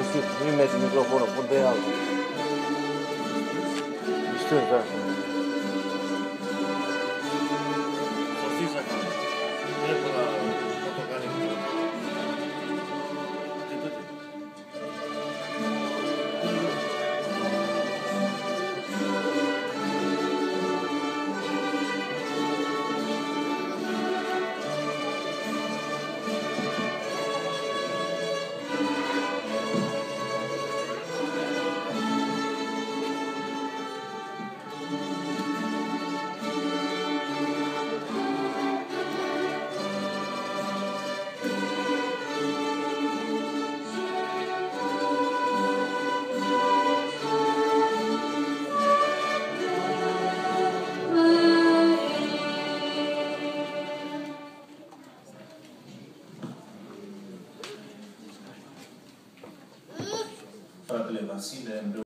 găsit, nu-i merge microfonul, pun de altul. Știu, da. Padre Vasile